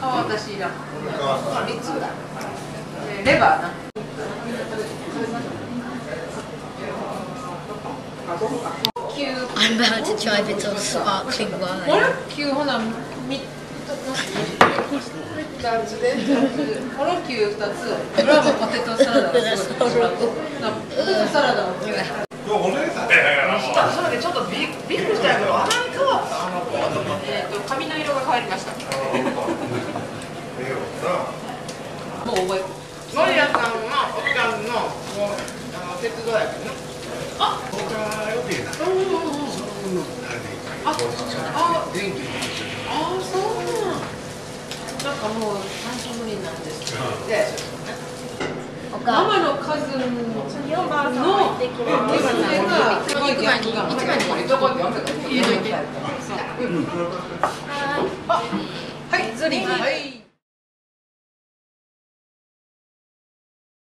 皮私だ。3つぐらい。レバーな。I'm about to try bits of sparkling こ wine. れ？9ほなみ2つでこの9 2つこれはもうポテトサラダポテトサラダをそれでちょっとびびっくりしたけどあんなに変わったあの子と思ってえっと髪の色が変わりましたもう。覚えノリアさんはおっちゃんのもう。あの鉄道やけどねああああそう。なんなんかもう。半分無理なんですでママのカズンの娘がすごいギャップがどこって呼んでた入れといて。はいズリはい